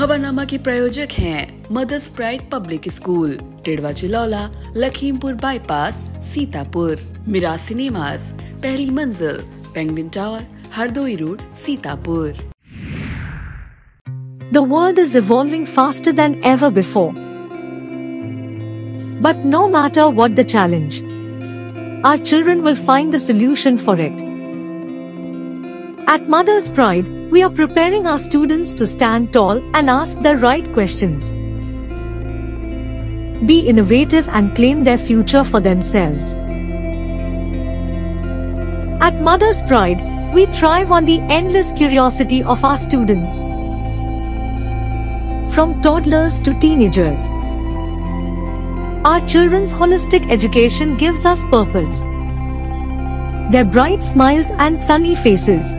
खबरनामा के प्रायोजक हैं Mother's Pride Public School Tidwa Chilaula, Lakhimpur bypass, Sitapur Mira cinema पहली मंजिल Penguin Tower, Hardoi road Sitapur. The world is evolving faster than ever before but no matter what the challenge are children will find the solution for it at Mother's Pride we are preparing our students to stand tall and ask the right questions. Be innovative and claim their future for themselves. At Mother's Pride, we thrive on the endless curiosity of our students. From toddlers to teenagers, our children's holistic education gives us purpose. Their bright smiles and sunny faces.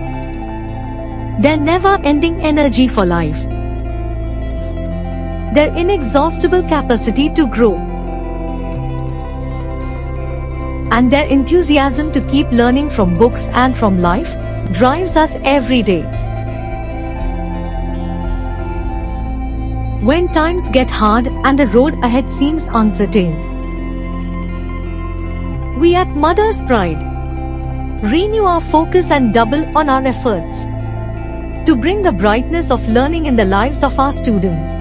Their never-ending energy for life. Their inexhaustible capacity to grow. And their enthusiasm to keep learning from books and from life drives us every day. When times get hard and the road ahead seems uncertain, we at Mother's Pride renew our focus and double on our efforts to bring the brightness of learning in the lives of our students.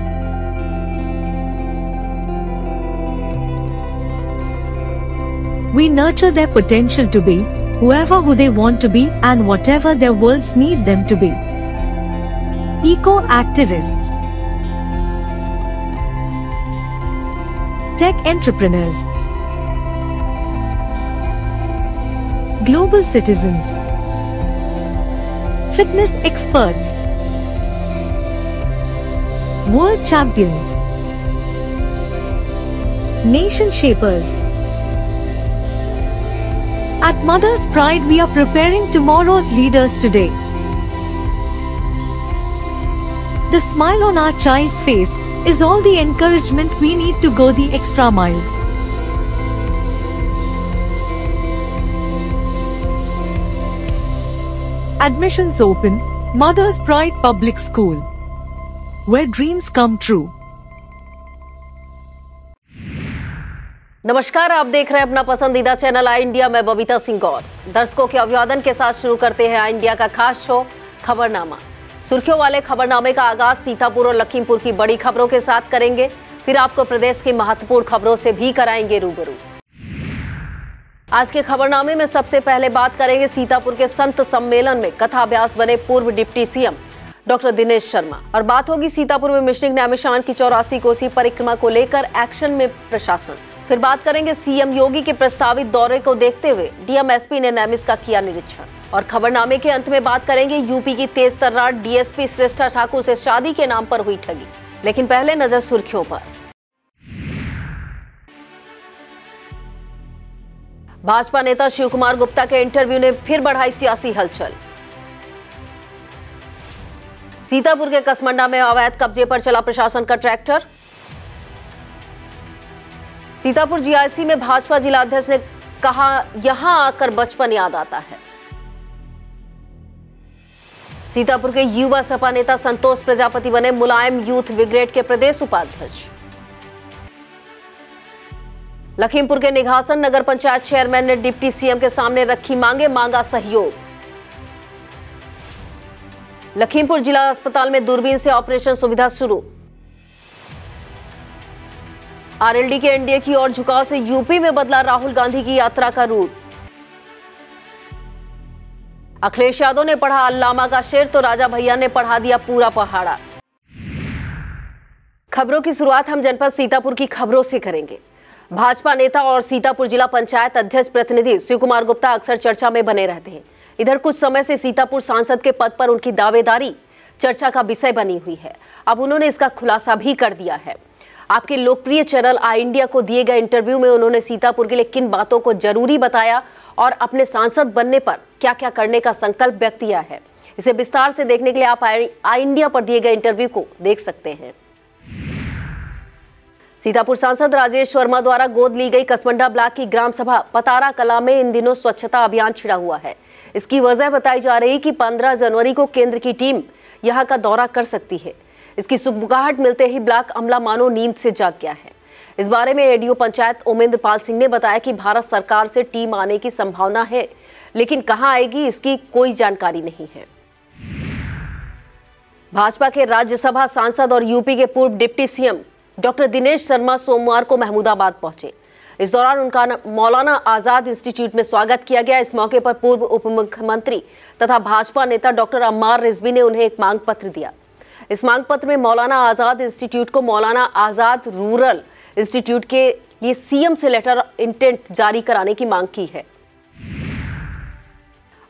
We nurture their potential to be whoever who they want to be and whatever their worlds need them to be. Eco-activists Tech entrepreneurs Global citizens Fitness experts World champions Nation shapers At Mother's Pride we are preparing tomorrow's leaders today. The smile on our child's face is all the encouragement we need to go the extra miles. Admissions open, Mother's Pride Public School. Where dreams come true. नमस्कार आप देख रहे हैं अपना पसंदीदा channel आई India मैं बबीता सिंह गौर दर्शकों के अभिवादन के साथ शुरू करते हैं आई इंडिया का खास शो खबरनामा सुर्खियों वाले खबरनामे का आगाज़ सीतापुर और लखीमपुर की बड़ी खबरों के साथ करेंगे फिर आपको प्रदेश की महत्वपूर्ण खबरों से भी कराएँगे रूबरू आज के खबरनामे में सबसे पहले बात करेंगे सीतापुर के संत सम्मेलन में। कथाभ्यास बने पूर्व deputy CM doctor Dinesh Sharma. और बात होगी सीतापुर में मिश्रिक नैमिशान की चौरासी कोसी परिक्रमा को लेकर एक्शन में प्रशासन। फिर बात करेंगे सीएम योगी के प्रस्तावित दौरे को देखते हुए। डीएमएसपी ने नैमिस का किया निरीक्षण। और खबरनामे के अंत में बात करेंगे यूपी की तेज तर्रार डीएसपी श्रेष्ठा ठाकुर से शादी के नाम पर हुई ठगी। लेकिन पहले नज़र सुर्खियों पर। भाजपा नेता शिव कुमार गुप्ता के इंटरव्यू ने फिर बढ़ाई सियासी हलचल। सीतापुर के कसमंडा में अवैध कब्जे पर चला प्रशासन का ट्रैक्टर। सीतापुर जीआईसी में भाजपा जिलाध्यक्ष ने कहा, यहाँ आकर बचपन याद आता है। सीतापुर के युवा सपा नेता संतोष प्रजापति बने मुलायम यूथ ब्रिगेड के प्रदेश उपाध्यक्ष। लखीमपुर के निघासन नगर पंचायत चेयरमैन ने डिप्टी सीएम के सामने रखी मांगे, मांगा सहयोग। लखीमपुर जिला अस्पताल में दूरबीन से ऑपरेशन सुविधा शुरू। आरएलडी के एनडीए की ओर झुकाव से यूपी में बदला राहुल गांधी की यात्रा का रूट। अखिलेश यादव ने पढ़ा अल्लामा का शेर तो राजा भैया ने पढ़ा दिया पूरा पहाड़ा। खबरों की शुरुआत हम जनपद सीतापुर की खबरों से करेंगे। भाजपा नेता और सीतापुर जिला पंचायत अध्यक्ष प्रतिनिधि शिव कुमार गुप्ता अक्सर चर्चा में बने रहते हैं। इधर कुछ समय से सीतापुर सांसद के पद पर उनकी दावेदारी चर्चा का विषय बनी हुई है। अब उन्होंने इसका खुलासा भी कर दिया है। आपके लोकप्रिय चैनल आई इंडिया को दिए गए इंटरव्यू में उन्होंने सीतापुर के लिए किन बातों को ज़रूरी बताया और अपने सांसद बनने पर क्या क्या करने का संकल्प व्यक्त किया है। इसे विस्तार से देखने के लिए आप आई इंडिया पर दिए गए इंटरव्यू को देख सकते हैं। सीतापुर सांसद राजेश वर्मा द्वारा गोद ली गई कसमंडा ब्लॉक की ग्राम सभा पतारा कला में इन दिनों स्वच्छता अभियान छिड़ा हुआ है। इसकी वजह बताई जा रही कि 15 जनवरी को केंद्र की टीम यहाँ का दौरा कर सकती है। इसकी सुखबुगाहट मिलते ही ब्लॉक अमला मानो नींद से जाग गया है। इस बारे में एडीओ पंचायत उमेंद्र पाल सिंह ने बताया कि भारत सरकार से टीम आने की संभावना है, लेकिन कहाँ आएगी इसकी कोई जानकारी नहीं है। भाजपा के राज्यसभा सांसद और यूपी के पूर्व deputy CM doctor Dinesh Sharma सोमवार को महमूदाबाद पहुँचे। इस दौरान उनका मौलाना आज़ाद इंस्टीट्यूट में स्वागत किया गया। इस मौके पर पूर्व उप मुख्यमंत्री तथा भाजपा नेता डॉक्टर अम्मार रिजवी ने उन्हें एक मांग पत्र दिया। इस मांग पत्र में मौलाना आज़ाद इंस्टीट्यूट को मौलाना आज़ाद रूरल इंस्टीट्यूट के लिए सीएम से लेटर इंटेंट जारी कराने की मांग की है।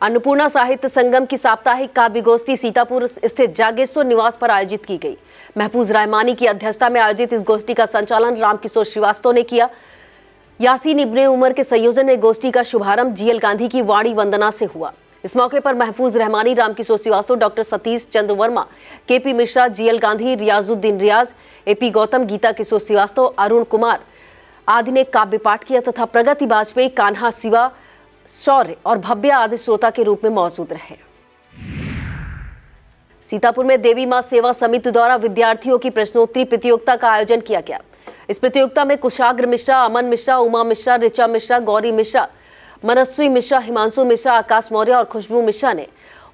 अन्नपूर्णा साहित्य संगम की साप्ताहिक काव्य गोष्ठी सीतापुर स्थित जागेश्वर निवास पर आयोजित की गई। महफूज रायमानी की अध्यक्षता में आयोजित इस गोष्ठी का संचालन रामकिशोर श्रीवास्तव ने किया। यासीन इब्ने उमर के संयोजन में गोष्ठी का शुभारंभ जीएल गांधी की वाणी वंदना से हुआ। इस मौके पर Mahfooz Rahmani, Ramkishore Srivastava, doctor Satish Chandra Verma K P Mishra GL Gandhi, Riyazuddin Riyaz, AP Gautam, Geeta Kishore Srivastava, Arun Kumar, आदि ने काव्य पाठ किया तथा प्रगति वाजपेयी कान्हा, शिवा, शौर्य और भव्य आदि श्रोता के रूप में मौजूद रहे। सीतापुर में देवी माँ सेवा समिति द्वारा विद्यार्थियों की प्रश्नोत्तरी प्रतियोगिता का आयोजन किया गया। इस प्रतियोगिता में कुशाग्र मिश्रा, अमन मिश्रा, उमा मिश्रा, ऋचा मिश्रा, गौरी मिश्रा, मनस्वी मिश्रा, हिमांशु मिश्रा, आकाश मौर्य और खुशबू मिश्रा ने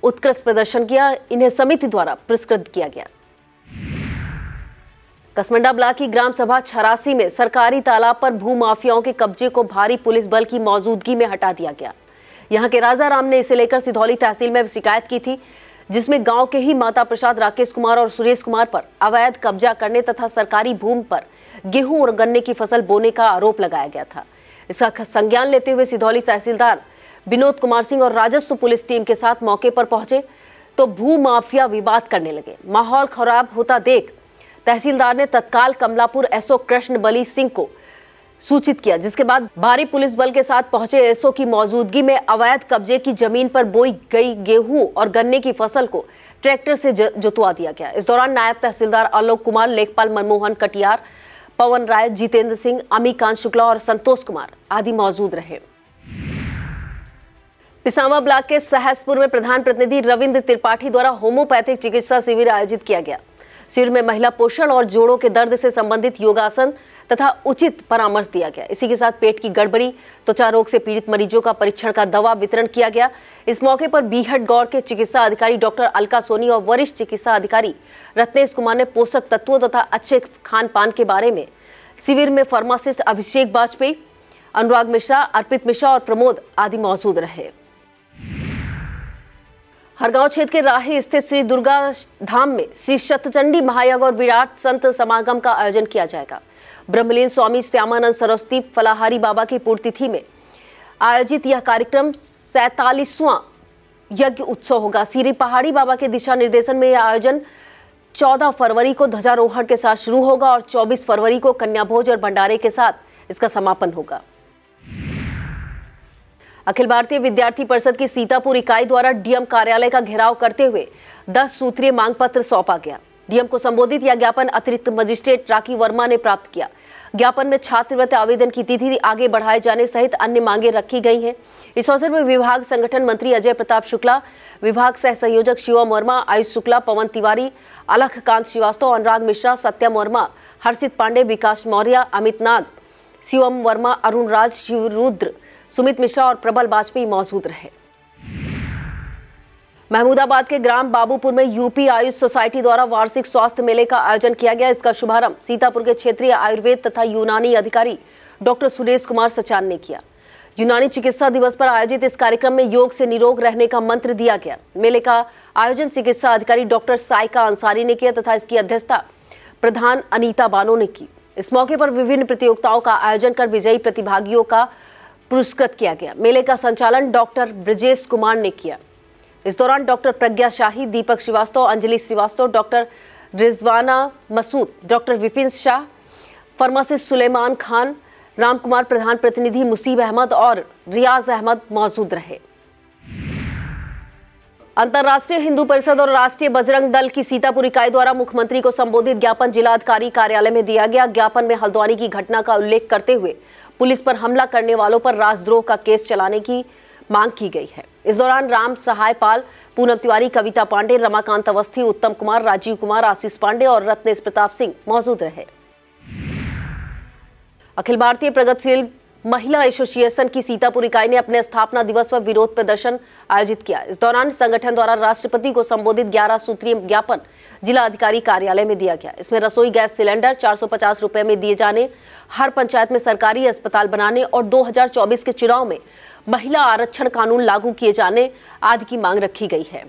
उत्कृष्ट प्रदर्शन किया। इन्हें समिति द्वारा पुरस्कृत किया गया। कसमंडा ब्लॉक की ग्राम सभा छरासी में सरकारी तालाब पर भू माफियाओं के कब्जे को भारी पुलिस बल की मौजूदगी में हटा दिया गया। यहाँ के राजा राम ने इसे लेकर सिधौली तहसील में शिकायत की थी। जिसमें गाँव के ही माता प्रसाद राकेश कुमार और सुरेश कुमार पर अवैध कब्जा करने तथा सरकारी भूमि पर गेहूँ और गन्ने की फ़सल बोने का आरोप लगाया गया था। इसका संज्ञान लेते हुए सिधौली तहसीलदार विनोद कुमार सिंह और राजस्व पुलिस टीम के साथ मौके पर पहुँचे तो भू माफिया विवाद करने लगे। माहौल खराब होता देख तहसीलदार ने तत्काल कमलापुर एसओ कृष्ण बली सिंह को सूचित किया, जिसके बाद भारी पुलिस बल के साथ पहुँचे एसओ की मौजूदगी में अवैध कब्जे की ज़मीन पर बोई गई गेहूँ और गन्ने की फ़सल को ट्रैक्टर से जुतवा दिया गया। इस दौरान नायब तहसीलदार आलोक कुमार, लेखपाल मनमोहन कटियार, पवन राय, जितेंद्र सिंह, अमीकांत शुक्ला और संतोष कुमार आदि मौजूद रहे। पिसामा ब्लॉक के सहसपुर में प्रधान प्रतिनिधि रविंद्र त्रिपाठी द्वारा होम्योपैथिक चिकित्सा शिविर आयोजित किया गया। शिविर में महिला पोषण और जोड़ों के दर्द से संबंधित योगासन तथा उचित परामर्श दिया गया। इसी के साथ पेट की गड़बड़ी, त्वचा रोग से पीड़ित मरीजों का परीक्षण का दवा वितरण किया गया। इस मौके पर बीहट गौर के चिकित्सा अधिकारी डॉक्टर अलका सोनी और वरिष्ठ चिकित्सा अधिकारी रत्नेश कुमार ने पोषक तत्वों तथा अच्छे खान पान के बारे में शिविर में फार्मासिस्ट अभिषेक वाजपेयी अनुराग मिश्रा, अर्पित मिश्रा और प्रमोद आदि मौजूद रहे। हरगांव क्षेत्र के राही स्थित श्री दुर्गा धाम में श्री शतचंडी महायज्ञ और विराट संत समागम का आयोजन किया जाएगा। ब्रह्मलीन स्वामी श्यामानंद सरस्वती फलाहारी बाबा की पूर्तिथि में। आयोजित यह कार्यक्रम सैतालीसवां यज्ञ उत्सव होगा। सीरी पहाड़ी बाबा के दिशा निर्देशन में यह आयोजन 14 फरवरी को ध्वजारोहण के साथ शुरू होगा और 24 फरवरी को कन्या भोज और भंडारे के साथ इसका समापन होगा। अखिल भारतीय विद्यार्थी परिषद की सीतापुर इकाई द्वारा डीएम कार्यालय का घेराव करते हुए 10 सूत्रीय मांग पत्र सौंपा गया। डीएम को संबोधित यह ज्ञापन अतिरिक्त मजिस्ट्रेट राखी वर्मा ने प्राप्त किया। ज्ञापन में छात्रवृत्ति आवेदन की तिथि आगे बढ़ाए जाने सहित अन्य मांगे रखी गई हैं। इस अवसर में विभाग संगठन मंत्री अजय प्रताप शुक्ला, विभाग सह संयोजक शिवम वर्मा, आयुष शुक्ला, पवन तिवारी अलख कांत श्रीवास्तव, अनुराग मिश्रा, सत्यम वर्मा, हर्षित पांडे, विकास मौर्य, अमित नाग, शिवम वर्मा, अरुण राज, शिवरुद्र, सुमित मिश्रा और प्रबल वाजपेयी मौजूद रहे। महमूदाबाद के ग्राम बाबूपुर में यूपी आयुष सोसाइटी द्वारा वार्षिक स्वास्थ्य मेले का आयोजन किया गया। इसका शुभारंभ सीतापुर के क्षेत्रीय आयुर्वेद तथा यूनानी अधिकारी डॉक्टर सुरेश कुमार सचान ने किया। यूनानी चिकित्सा दिवस पर आयोजित इस कार्यक्रम में योग से निरोग रहने का मंत्र दिया गया। मेले का आयोजन चिकित्सा अधिकारी डॉक्टर साइका अंसारी ने किया तथा इसकी अध्यक्षता प्रधान अनीता बानो ने की। इस मौके पर विभिन्न प्रतियोगिताओं का आयोजन कर विजयी प्रतिभागियों का पुरस्कृत किया गया। मेले का संचालन डॉक्टर ब्रजेश कुमार ने किया। इस दौरान doctor Pragya Shahi, Deepak Srivastava, Anjali Srivastava, doctor Rizwana Masood, doctor Vipin Shah, pharmacist Suleman Khan Ram Kumar प्रधान प्रतिनिधि मुसीब अहमद और रियाज अहमद मौजूद रहे। अंतर्राष्ट्रीय हिंदू परिषद और राष्ट्रीय बजरंग दल की सीतापुर इकाई द्वारा मुख्यमंत्री को संबोधित ज्ञापन जिलाधिकारी कार्यालय में दिया गया। ज्ञापन में हल्द्वानी की घटना का उल्लेख करते हुए पुलिस पर हमला करने वालों पर राजद्रोह का केस चलाने की मांग की गई है। इस दौरान राम सहाय पाल पूनम तिवारी, कविता पांडे, रमाकांत अवस्थी, उत्तम कुमार, राजीव कुमार, आशीष पांडे और रत्नेश प्रताप सिंह मौजूद रहे। अखिल भारतीय प्रगतिशील महिला एसोसिएशन की सीतापुर इकाई ने अपने स्थापना दिवस पर विरोध प्रदर्शन आयोजित किया। इस दौरान संगठन द्वारा राष्ट्रपति को संबोधित 11 सूत्रीय ज्ञापन जिला अधिकारी कार्यालय में दिया गया। इसमें रसोई गैस सिलेंडर 450 रुपए में दिए जाने, हर पंचायत में सरकारी अस्पताल बनाने और 2024 के चुनाव में महिला आरक्षण कानून लागू किए जाने आदि की मांग रखी गई है।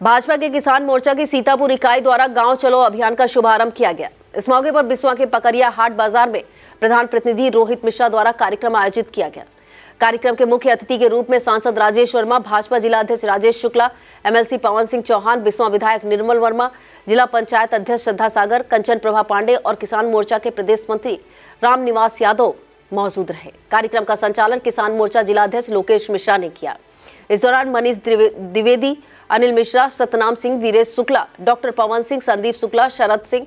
भाजपा के किसान मोर्चा की सीतापुर इकाई द्वारा गाँव चलो अभियान का शुभारंभ किया गया। इस मौके पर बिस्वा के पकरिया हाट बाज़ार में प्रधान प्रतिनिधि रोहित मिश्रा द्वारा कार्यक्रम आयोजित किया गया। कार्यक्रम के मुख्य अतिथि के रूप में सांसद राजेश वर्मा, भाजपा जिला अध्यक्ष राजेश शुक्ला, एमएलसी पवन सिंह चौहान, बिस्वा विधायक निर्मल वर्मा, जिला पंचायत अध्यक्ष श्रद्धा सागर, कंचन प्रभा पांडे और किसान मोर्चा के प्रदेश मंत्री राम यादव मौजूद रहे। कार्यक्रम का संचालन किसान मोर्चा जिला अध्यक्ष लोकेश मिश्रा ने किया। इस दौरान मनीष द्विवेदी, अनिल मिश्रा, सतनाम सिंह, वीरेश शुक्ला, डॉक्टर पवन सिंह, संदीप शुक्ला, शरद सिंह,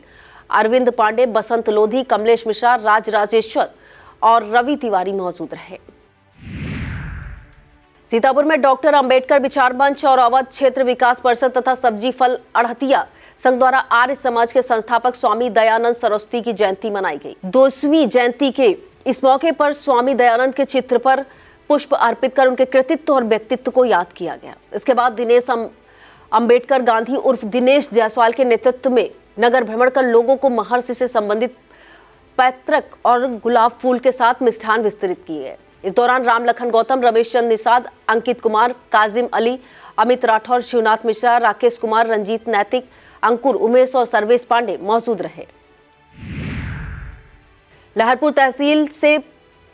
अरविंद पांडे, बसंत लोधी, कमलेश मिश्रा, राज राजेश्वर और रवि तिवारी मौजूद रहे। सीतापुर में डॉक्टर अंबेडकर विचार मंच और अवध क्षेत्र विकास परिषद तथा सब्ज़ी फल अड़हतिया संघ द्वारा आर्य समाज के संस्थापक स्वामी दयानंद सरस्वती की जयंती मनाई गई। दोसवीं जयंती के इस मौके पर स्वामी दयानंद के चित्र पर पुष्प अर्पित कर उनके कृतित्व और व्यक्तित्व को याद किया गया। इसके बाद दिनेश अंबेडकर गांधी उर्फ़ दिनेश जायसवाल के नेतृत्व में नगर भ्रमण कर लोगों को महर्षि से संबंधित पैतृक और गुलाब फूल के साथ मिष्ठान विस्तरित किए। गए इस दौरान राम लखन, गौतम, रमेश चंद निषाद, अंकित कुमार, काजिम अली, अमित राठौर, शिवनाथ मिश्रा, राकेश कुमार, रंजीत नैतिक, अंकुर उमेश और सर्वेश पांडे मौजूद रहे। लहरपुर तहसील से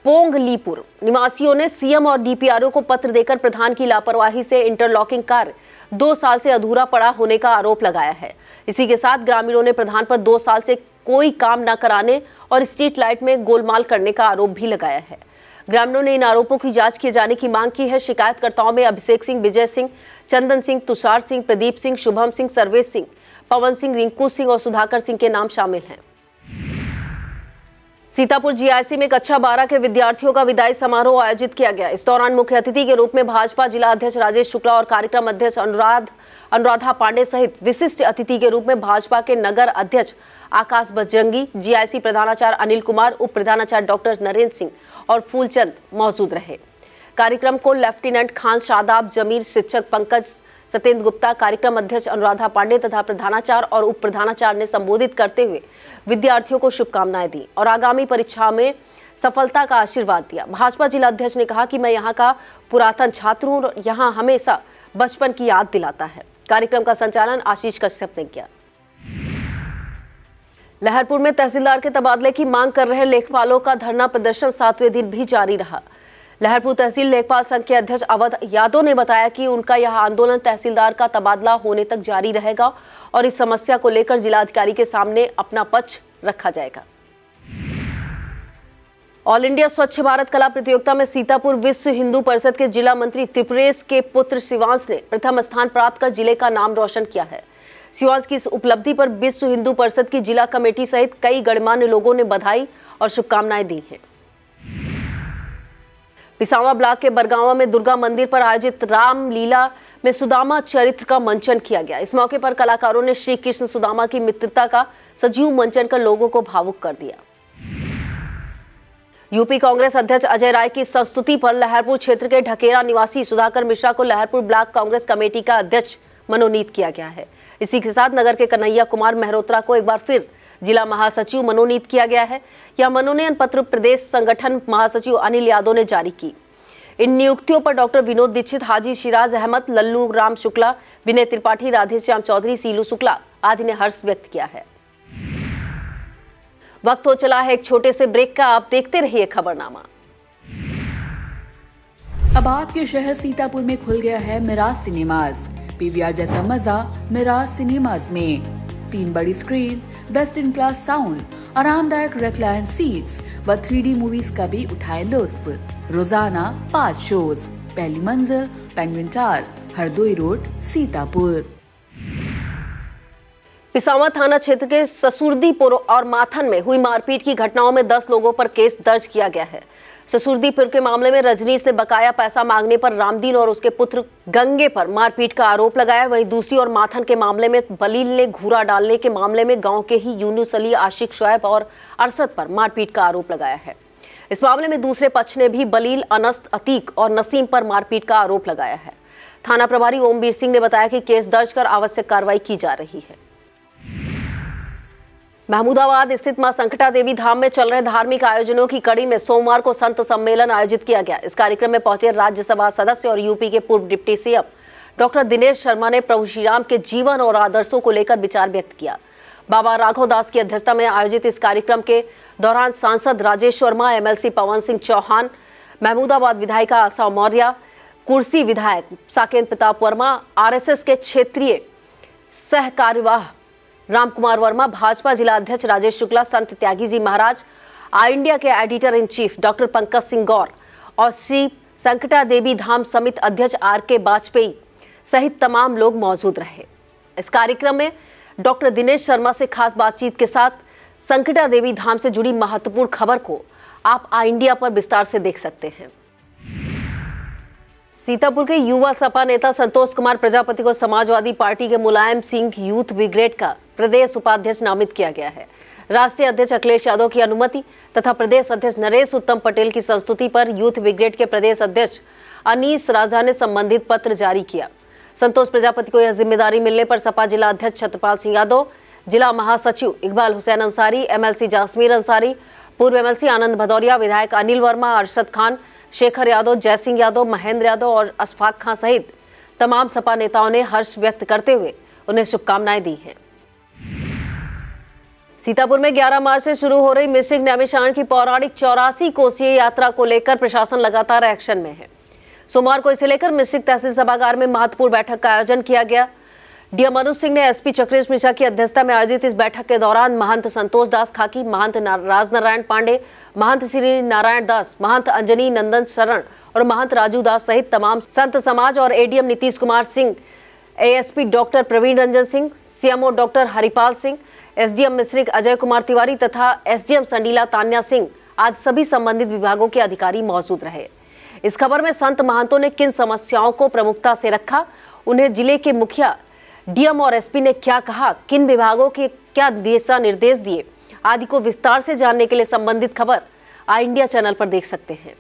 पोंगलीपुर। निवासियों ने सीएम और डीपीआरओ को पत्र देकर प्रधान की लापरवाही से इंटरलॉकिंग कार्य। दो साल से अधूरा पड़ा होने का आरोप लगाया है। इसी के साथ ग्रामीणों ने प्रधान पर दो साल से कोई काम न कराने और स्ट्रीट लाइट में गोलमाल करने का आरोप भी लगाया है। ग्रामीणों ने इन आरोपों की जाँच किए जाने की मांग की है। शिकायतकर्ताओं में अभिषेक सिंह, विजय सिंह, चंदन सिंह, तुषार सिंह, प्रदीप सिंह, शुभम सिंह, सर्वेश सिंह, पवन सिंह, रिंकू सिंह और सुधाकर सिंह के नाम शामिल हैं। सीतापुर जीआईसी में कक्षा बारह के विद्यार्थियों का विदाई समारोह आयोजित किया गया। इस दौरान मुख्य अतिथि के रूप में भाजपा जिला अध्यक्ष राजेश शुक्ला और कार्यक्रम अध्यक्ष अनुराध, अनुराधा पांडे सहित विशिष्ट अतिथि के रूप में भाजपा के नगर अध्यक्ष आकाश बजरंगी, जीआईसी प्रधानाचार्य अनिल कुमार, उप प्रधानाचार्य डॉक्टर नरेंद्र सिंह और फूलचंद मौजूद रहे। कार्यक्रम को लेफ्टिनेंट खान शादाब, जमीर शिक्षक पंकज सत्येंद्र गुप्ता, कार्यक्रम अध्यक्ष अनुराधा पांडे तथा प्रधानाचार्य और उप प्रधानाचार्य ने संबोधित करते हुए विद्यार्थियों को शुभकामनाएँ दी और आगामी परीक्षा में सफलता का आशीर्वाद दिया। भाजपा जिला अध्यक्ष ने कहा कि मैं यहाँ का पुरातन छात्र हूँ यहाँ हमेशा बचपन की याद दिलाता है। कार्यक्रम का संचालन आशीष कश्यप ने किया। लहरपुर में तहसीलदार के तबादले की मांग कर रहे लेखपालों का धरना प्रदर्शन सातवें दिन भी जारी रहा। लहरपुर तहसील लेखपाल संघ के अध्यक्ष अवध यादव ने बताया कि उनका यह आंदोलन तहसीलदार का तबादला होने तक जारी रहेगा और इस समस्या को लेकर जिलाधिकारी के सामने अपना पक्ष रखा जाएगा। ऑल इंडिया स्वच्छ भारत कला प्रतियोगिता में सीतापुर विश्व हिंदू परिषद के जिला मंत्री त्रिपुरेश के पुत्र शिवांश ने प्रथम स्थान प्राप्त कर ज़िले का नाम रोशन किया है। शिवांश की इस उपलब्धि पर विश्व हिंदू परिषद की जिला कमेटी सहित कई गणमान्य लोगों ने बधाई और शुभकामनाएँ दी हैं। पिसावा ब्लॉक के बरगावा में दुर्गा मंदिर पर आयोजित राम लीला में सुदामा चरित्र का मंचन किया गया। इस मौके पर कलाकारों ने श्री कृष्ण सुदामा की मित्रता का सजीव मंचन कर लोगों को भावुक कर दिया। यूपी कांग्रेस अध्यक्ष अजय राय की संस्तुति पर लहरपुर क्षेत्र के ढकेरा निवासी सुधाकर मिश्रा को लहरपुर ब्लॉक कांग्रेस कमेटी का अध्यक्ष मनोनीत किया गया है। इसी के साथ नगर के कन्हैया कुमार मेहरोत्रा को एक बार फिर जिला महासचिव मनोनीत किया गया है। यह मनोनयन पत्र प्रदेश संगठन महासचिव अनिल यादव ने जारी की। इन नियुक्तियों पर डॉक्टर विनोद दीक्षित, हाजी शिराज अहमद, लल्लू राम शुक्ला, विनय त्रिपाठी राधेश्याम चौधरी, सीलू शुक्ला आदि ने हर्ष व्यक्त किया है। वक्त हो चला है एक छोटे से ब्रेक का। आप देखते रहिए खबरनामा। अब आपके शहर सीतापुर में खुल गया है मिराज सिनेमाज। पीवीआर जैसा मज़ा मिराज सिनेमाज में। तीन बड़ी screen best in class sound आरामदायक रेक्लाइन सीट्स व थ्री मूवीज़ का भी उठाए लुत्फ। रोज़ाना पाँच शोज़ पहली मंजिल penguin tower Hardoi road Sitapur. Pisawan थाना क्षेत्र के ससुरदीपुर और माथन में हुई मारपीट की घटनाओं में 10 लोगों पर केस दर्ज किया गया है। ससुरदीपुर के मामले में रजनीश ने बकाया पैसा मांगने पर रामदीन और उसके पुत्र गंगे पर मारपीट का आरोप लगाया। वहीं दूसरी और माथन के मामले में बलील ने घूरा डालने के मामले में गाँव के ही यूनुस अली आशिक शुएब और अरसद पर मारपीट का आरोप लगाया है। इस मामले में दूसरे पक्ष ने भी बलील, अनस्त, अतीक और नसीम पर मारपीट का आरोप लगाया है। थाना प्रभारी ओमवीर सिंह ने बताया कि केस दर्ज कर आवश्यक कार्रवाई की जा रही है। महमूदाबाद स्थित माँ संकटा देवी धाम में चल रहे धार्मिक आयोजनों की कड़ी में सोमवार को संत सम्मेलन आयोजित किया गया। इस कार्यक्रम में पहुँचे राज्यसभा सदस्य और यूपी के पूर्व deputy CM doctor Dinesh Sharma ने प्रभु श्रीराम के जीवन और आदर्शों को लेकर विचार व्यक्त किया। बाबा राघव दास की अध्यक्षता में आयोजित इस कार्यक्रम के दौरान सांसद राजेश वर्मा एमएलसी पवन सिंह चौहान, महमूदाबाद विधायिका आशा मौर्य, कुर्सी विधायक साकेंद्र प्रताप वर्मा, आरएसएस के क्षेत्रीय सह कार्यवाह रामकुमार वर्मा, भाजपा जिला अध्यक्ष राजेश शुक्ला, संत त्यागी जी महाराज, आई इंडिया के editor in chief doctor Pankaj Singh Gaur और श्री संकटा देवी धाम समिति अध्यक्ष आर के वाजपेयी सहित तमाम लोग मौजूद रहे। इस कार्यक्रम में डॉक्टर दिनेश शर्मा से खास बातचीत के साथ संकटा देवी धाम से जुड़ी महत्वपूर्ण खबर को आप आई इंडिया पर विस्तार से देख सकते हैं। सीतापुर के युवा सपा नेता संतोष कुमार, प्रजापति को समाजवादी पार्टी के मुलायम सिंह यूथ ब्रिगेड का प्रदेश उपाध्यक्ष नामित किया गया है। राष्ट्रीय अध्यक्ष अखिलेश यादव की अनुमति तथा प्रदेश अध्यक्ष नरेश उत्तम पटेल की संस्तुति पर यूथ ब्रिगेड के प्रदेश अध्यक्ष अनीस राजा ने संबंधित पत्र जारी किया। संतोष प्रजापति को यह ज़िम्मेदारी मिलने पर सपा जिला अध्यक्ष छत्रपाल सिंह यादव, जिला महासचिव इकबाल हुसैन अंसारी, एमएलसी जासमीर अंसारी, पूर्व एमएलसी आनंद भदौरिया, विधायक अनिल वर्मा, अरशद खान, शेखर यादव, जयसिंह यादव, महेंद्र यादव और अशफाक खां सहित तमाम सपा नेताओं ने हर्ष व्यक्त करते हुए उन्हें शुभकामनाएँ दी हैं। सीतापुर में 11 मार्च से शुरू हो रही मिसिंग नैमिशारण की पौराणिक चौरासी कोसीय यात्रा को लेकर प्रशासन लगातार एक्शन में है। सोमवार को इसे लेकर मिश्रिक तहसील सभागार में महत्वपूर्ण बैठक का आयोजन किया गया। डीएम मनु सिंह ने एसपी चक्रेश मिश्रा की अध्यक्षता में आयोजित इस बैठक के दौरान महंत संतोष दास खाकी, महंत राजनारायण पांडे, महंत श्री नारायण दास, महंत अंजनी नंदन शरण और महंत राजू दास सहित तमाम संत समाज और ADM Nitish Kumar Singh, ASP doctor Praveen Ranjan Singh CMO doctor Haripal Singh, SDM Misrikh Ajay Kumar Tiwari तथा एसडीएम संडीला तान्या सिंह, आज सभी संबंधित विभागों के अधिकारी मौजूद रहे। इस खबर में संत महंतों ने किन समस्याओं को प्रमुखता से रखा, उन्हें ज़िले के मुखिया, डीएम और एसपी ने क्या कहा, किन विभागों के क्या दिशा निर्देश दिए, आदि को विस्तार से जानने के लिए संबंधित खबर, आई इंडिया चैनल पर देख सकते हैं।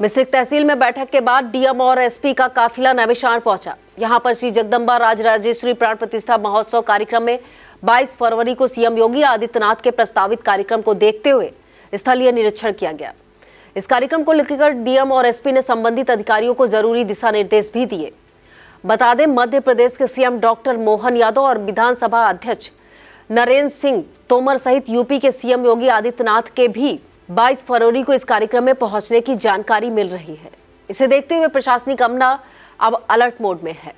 मिश्रिक तहसील में बैठक के बाद डीएम और एसपी का काफिला नैमिशारण पहुँचा। यहाँ पर श्री जगदम्बा राजराजेश्वरी प्राण प्रतिष्ठा महोत्सव कार्यक्रम में 22 फरवरी को सीएम योगी आदित्यनाथ के प्रस्तावित कार्यक्रम को देखते हुए स्थलीय निरीक्षण किया गया। इस कार्यक्रम को लेकर डीएम और एसपी ने संबंधित अधिकारियों को ज़रूरी दिशा निर्देश भी दिए। बता दें, मध्य प्रदेश के सीएम डॉक्टर मोहन यादव और विधानसभा अध्यक्ष नरेंद्र सिंह तोमर सहित यूपी के सीएम योगी आदित्यनाथ के भी 22 फरवरी को इस कार्यक्रम में पहुँचने की जानकारी मिल रही है। इसे देखते हुए प्रशासनिक अमला अब अलर्ट मोड में है।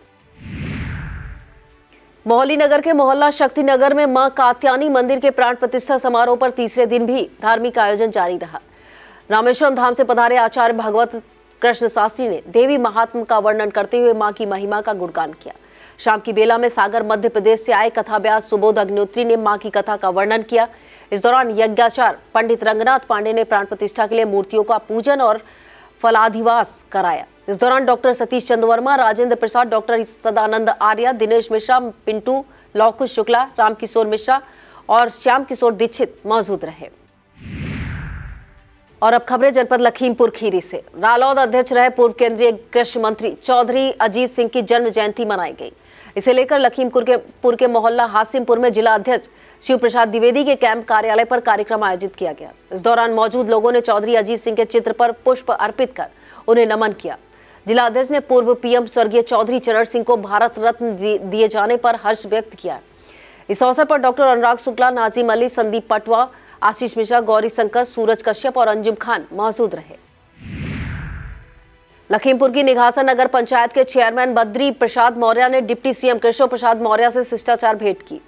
मोहली नगर के मोहल्ला शक्ति नगर में माँ कात्यानी मंदिर के प्राण प्रतिष्ठा समारोह पर तीसरे दिन भी धार्मिक आयोजन जारी रहा। रामेश्वरम धाम से पधारे आचार्य भगवत कृष्ण शास्त्री ने देवी महात्म का वर्णन करते हुए माँ की महिमा का गुणगान किया। शाम की बेला में सागर मध्य प्रदेश से आए कथा व्यास सुबोध अग्निहोत्री ने माँ की कथा का वर्णन किया। इस दौरान यज्ञाचार पंडित रंगनाथ पांडे ने प्राण प्रतिष्ठा के लिए मूर्तियों का पूजन और फलाधिवास कराया। इस दौरान डॉक्टर सतीश चंद वर्मा, राजेंद्र प्रसाद, डॉक्टर सदानंद आर्या, दिनेश मिश्रा, पिंटू लौकुश शुक्ला रामकिशोर मिश्रा और श्याम किशोर दीक्षित मौजूद रहे। और अब खबरें जनपद लखीमपुर खीरी से। रालौद अध्यक्ष रहे पूर्व केंद्रीय कृषि मंत्री चौधरी अजीत सिंह की जन्म जयंती मनाई गई। इसे लेकर लखीमपुर के पुर के मोहल्ला हासिमपुर में जिला अध्यक्ष शिव प्रसाद द्विवेदी के कैंप कार्यालय पर कार्यक्रम आयोजित किया गया। इस दौरान मौजूद लोगों ने चौधरी अजीत सिंह के चित्र पर पुष्प अर्पित कर उन्हें नमन किया। जिला अध्यक्ष ने पूर्व पीएम स्वर्गीय चौधरी चरण सिंह को भारत रत्न दिए जाने पर हर्ष व्यक्त किया। इस अवसर पर डॉक्टर अनुराग शुक्ला, नाजिम अली, संदीप पटवा, आशीष मिश्रा, गौरी शंकर, सूरज कश्यप और अंजुम खान मौजूद रहे। लखीमपुर की निघासा नगर पंचायत के चेयरमैन बद्री प्रसाद मौर्य ने डिप्टी सीएम कृष्ण प्रसाद मौर्य से शिष्टाचार भेंट की।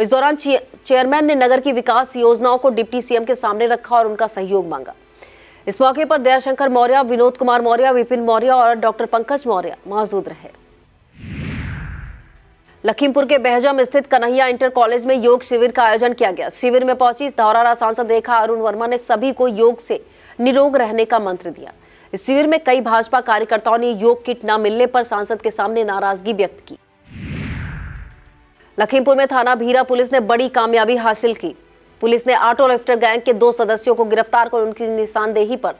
इस दौरान चेयरमैन ने नगर की विकास योजनाओं को डिप्टी सीएम के सामने रखा और उनका सहयोग मांगा। इस मौके पर दयाशंकर मौर्य, विनोद कुमार मौर्य, विपिन मौर्य और डॉक्टर पंकज मौर्य मौजूद रहे। लखीमपुर के बहजम स्थित कन्हैया इंटर कॉलेज में योग शिविर का आयोजन किया गया। शिविर में पहुँची धौरारा सांसद रेखा अरुण वर्मा ने सभी को योग से निरोग रहने का मंत्र दिया। इस शिविर में कई भाजपा कार्यकर्ताओं ने योग किट न मिलने पर सांसद के सामने नाराज़गी व्यक्त की। लखीमपुर में थाना भीरा पुलिस ने बड़ी कामयाबी हासिल की। पुलिस ने ऑटो लिफ्टर गैंग के दो सदस्यों को गिरफ़्तार कर उनकी निशानदेही पर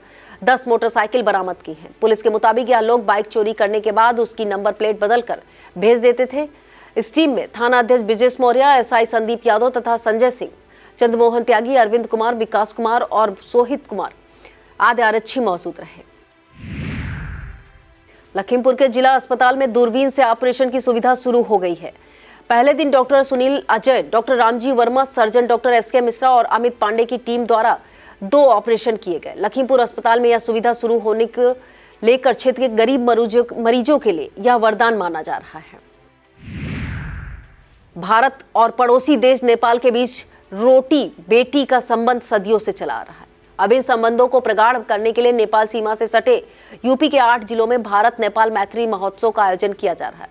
10 मोटरसाइकिल बरामद की है। पुलिस के मुताबिक यह लोग बाइक चोरी करने के बाद उसकी नंबर प्लेट बदलकर भेज देते थे। इस टीम में थाना अध्यक्ष ब्रिजेश मौर्य, एसआई संदीप यादव तथा संजय सिंह, चंद्रमोहन त्यागी, अरविंद कुमार, विकास कुमार और सोहित कुमार। आदि आरक्षी मौजूद रहे। लखीमपुर के जिला अस्पताल में दूरबीन से ऑपरेशन की सुविधा शुरू हो गई है। पहले दिन doctor Sunil Ajay, doctor Ramji Verma, surgeon doctor S K Mishra और अमित पांडे की टीम द्वारा दो ऑपरेशन किए गए। लखीमपुर अस्पताल में यह सुविधा शुरू होने को लेकर क्षेत्र के गरीब मरीजों के लिए यह वरदान माना जा रहा है। भारत और पड़ोसी देश नेपाल के बीच रोटी बेटी का संबंध सदियों से चला आ रहा है। अब इन संबंधों को प्रगाढ़ करने के लिए नेपाल सीमा से सटे यूपी के आठ जिलों में भारत नेपाल मैत्री महोत्सव का आयोजन किया जा रहा है।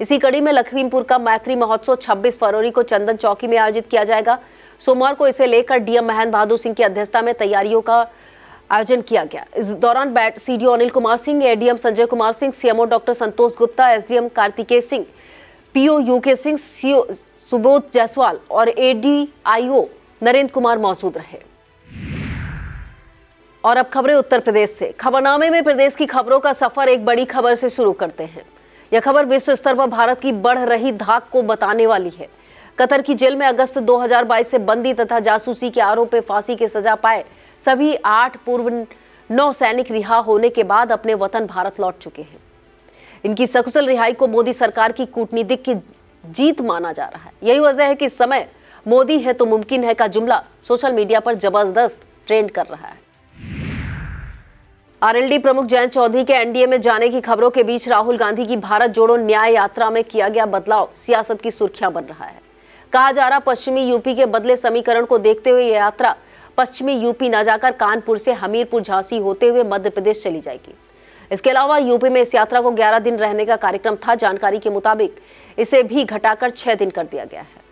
इसी कड़ी में लखीमपुर का मैत्री महोत्सव 26 फरवरी को चंदन चौकी में आयोजित किया जाएगा। सोमवार को इसे लेकर डीएम महेंद्र बहादुर सिंह की अध्यक्षता में तैयारियों का आयोजन किया गया। इस दौरान bat CDO Anil Kumar Singh, ADM Sanjay Kumar Singh, CMO doctor Santosh Gupta, SDM Kartikeya Singh, PO UK Singh Subodh Jaiswal और एडीआईओ नरेंद्र कुमार मौजूद रहे। और अब खबरें उत्तर प्रदेश से। खबरनामे में प्रदेश की खबरों का सफ़र एक बड़ी खबर से शुरू करते हैं। यह खबर विश्व स्तर पर भारत की बढ़ रही धाक को बताने वाली है। कतर की जेल में अगस्त 2022 से बंदी तथा जासूसी के आरोप में फांसी की सजा पाए सभी आठ पूर्व नौ सैनिक रिहा होने के बाद अपने वतन भारत लौट चुके हैं। इनकी सकुशल रिहाई को मोदी सरकार की कूटनीतिक की जीत माना जा रहा है। यही वजह है कि इस समय मोदी है तो मुमकिन है का जुमला सोशल मीडिया पर ज़बरदस्त ट्रेंड कर रहा है। आरएलडी प्रमुख जयंत चौधरी के एनडीए में जाने की खबरों के बीच राहुल गांधी की भारत जोड़ो न्याय यात्रा में किया गया बदलाव। सियासत की सुर्खियाँ बन रहा है। कहा जा रहा, पश्चिमी यूपी के बदले समीकरण को देखते हुए यह यात्रा पश्चिमी यूपी न जाकर कानपुर से हमीरपुर, झांसी होते हुए मध्य प्रदेश चली जाएगी। इसके अलावा यूपी में इस यात्रा को 11 दिन रहने का कार्यक्रम था। जानकारी के मुताबिक इसे भी घटाकर छह दिन कर दिया गया है।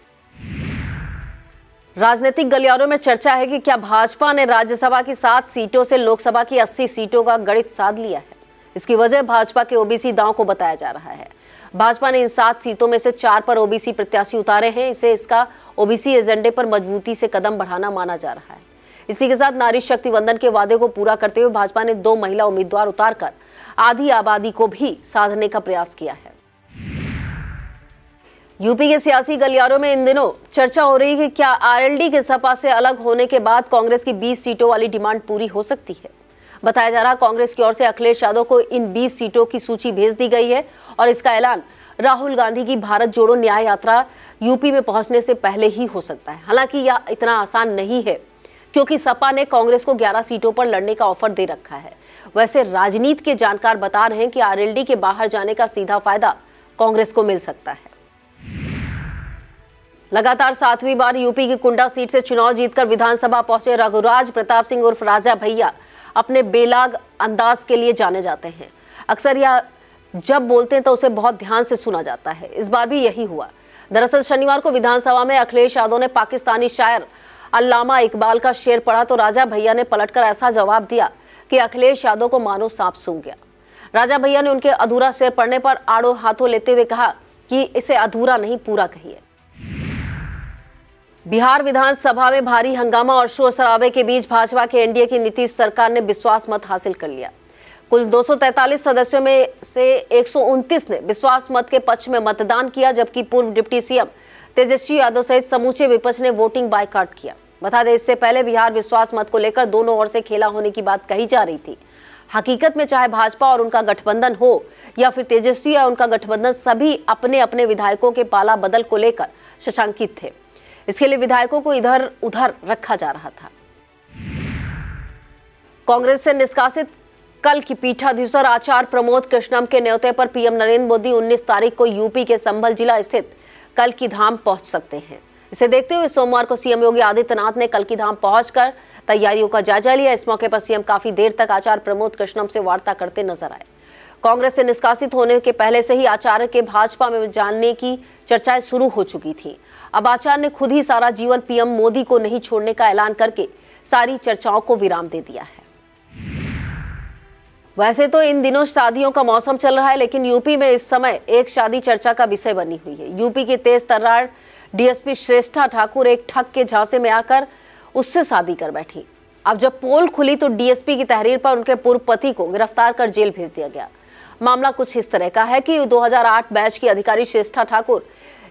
राजनीतिक गलियारों में चर्चा है कि क्या भाजपा ने राज्यसभा की सात सीटों से लोकसभा की 80 सीटों का गणित साध लिया है? इसकी वजह भाजपा के ओबीसी दांव को बताया जा रहा है। भाजपा ने इन सात सीटों में से चार पर ओबीसी प्रत्याशी उतारे हैं। इसे इसका ओबीसी एजेंडे पर मजबूती से कदम बढ़ाना माना जा रहा है। इसी के साथ नारी शक्ति वंदन के वादे को पूरा करते हुए भाजपा ने दो महिला उम्मीदवार उतारकर आधी आबादी को भी साधने का प्रयास किया है। यूपी के सियासी गलियारों में इन दिनों चर्चा हो रही है कि क्या आरएलडी के सपा से अलग होने के बाद कांग्रेस की 20 सीटों वाली डिमांड पूरी हो सकती है? बताया जा रहा कांग्रेस की ओर से अखिलेश यादव को इन 20 सीटों की सूची भेज दी गई है और इसका ऐलान राहुल गांधी की भारत जोड़ो न्याय यात्रा यूपी में पहुँचने से पहले ही हो सकता है। हालाँकि यह इतना आसान नहीं है, क्योंकि सपा ने कांग्रेस को 11 सीटों पर लड़ने का ऑफ़र दे रखा है। वैसे राजनीति के जानकार बता रहे हैं कि आरएलडी के बाहर जाने का सीधा फ़ायदा कांग्रेस को मिल सकता है। लगातार सातवीं बार यूपी की कुंडा सीट से चुनाव जीतकर विधानसभा पहुँचे रघुराज प्रताप सिंह उर्फ़ राजा भैया अपने बेलाग अंदाज के लिए जाने जाते हैं। अक्सर यह जब बोलते हैं तो उसे बहुत ध्यान से सुना जाता है। इस बार भी यही हुआ। दरअसल शनिवार को विधानसभा में अखिलेश यादव ने पाकिस्तानी शायर अल्लामा इकबाल का शेर पढ़ा तो राजा भैया ने पलटकर ऐसा जवाब दिया कि अखिलेश यादव को मानो सांप सूंघ गया। राजा भैया ने उनके अधूरा शेर पढ़ने पर आड़ो हाथों लेते हुए कहा कि इसे अधूरा नहीं, पूरा कहिए। बिहार विधानसभा में भारी हंगामा और शोर शराबे के बीच भाजपा के एनडीए की नीतीश सरकार ने विश्वास मत हासिल कर लिया। कुल 243 सदस्यों में से एक सौ उनतीस ने विश्वास मत के पक्ष में मतदान किया, जबकि पूर्व डिप्टी सीएम तेजस्वी यादव सहित समूचे विपक्ष ने वोटिंग बायकाट किया। बता दें, इससे पहले बिहार विश्वास मत को लेकर दोनों ओर से खेला होने की बात कही जा रही थी। हकीकत में चाहे भाजपा और उनका गठबंधन हो, या फिर तेजस्वी या उनका गठबंधन, सभी अपने अपने विधायकों के पाला बदल को लेकर शशांकित थे। इसके लिए विधायकों को इधर उधर रखा जा रहा था। कांग्रेस से निष्कासित कल की पीठाधीश्वर आचार्य प्रमोद कृष्णम के न्योते पर पीएम नरेंद्र मोदी 19 तारीख को यूपी के संभल जिला स्थित कल की धाम पहुँच सकते हैं। इसे देखते हुए सोमवार को सीएम योगी आदित्यनाथ ने कल की धाम पहुंचकर तैयारियों का जायजा लिया। इस मौके पर सीएम काफ़ी देर तक आचार्य प्रमोद कृष्णम से वार्ता करते नज़र आए। कांग्रेस से निष्कासित होने के पहले से ही आचार्य के भाजपा में जानने की चर्चाएँ शुरू हो चुकी थी। अब आचार्य ने खुद ही सारा जीवन पीएम मोदी को नहीं छोड़ने का ऐलान करके सारी चर्चाओं को विराम दे दिया है। वैसे तो इन दिनों शादियों का मौसम चल रहा है, लेकिन यूपी में इस समय एक शादी चर्चा का विषय बनी हुई है। यूपी की तेज तर्रार डीएसपी श्रेष्ठा ठाकुर एक ठग के झांसे में आकर उससे शादी कर बैठी। अब जब पोल खुली तो डीएसपी की तहरीर पर उनके पूर्व पति को गिरफ़्तार कर जेल भेज दिया गया। मामला कुछ इस तरह का है कि 2008 बैच की अधिकारी श्रेष्ठा ठाकुर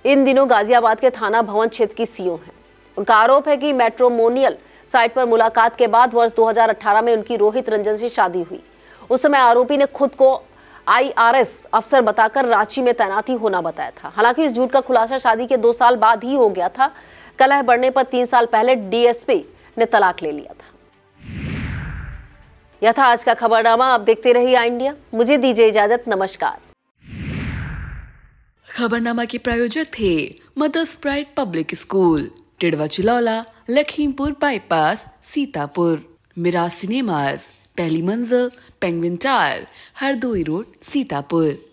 इन दिनों गाजियाबाद के थाना भवन क्षेत्र की सीओ हैं। उनका आरोप है कि मेट्रोमोनियल साइट पर मुलाकात के बाद वर्ष 2018 में उनकी रोहित रंजन से शादी हुई। उस समय आरोपी ने खुद को आईआरएस अफसर बताकर रांची में तैनाती होना बताया था। हालाँकि इस झूठ का खुलासा शादी के दो साल बाद ही हो गया था। कलह बढ़ने पर तीन साल पहले डीएसपी ने तलाक ले लिया था। यह था आज का खबरनामा। आप देखते रहिए इंडिया। मुझे दीजिए इजाज़त। नमस्कार। खबरनामा के प्रायोजक थे Mother's Pride Public School Tidwa Chilaula, Lakhimpur bypass Sitapur. Miraj cinemas पहली मंजिल penguin tower Hardoi road, Sitapur.